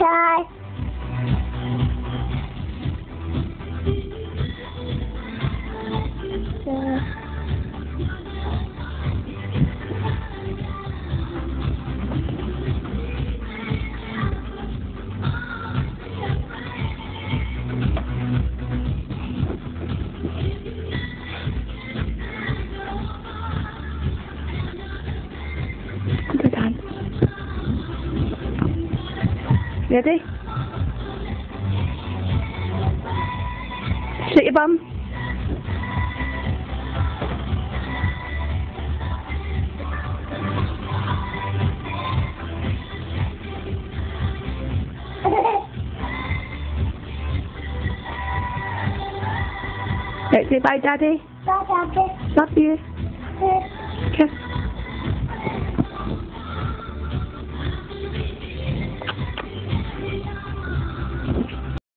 Bye. Ready? Sit your bum. Right, say bye, Daddy. Bye, Daddy. Love you.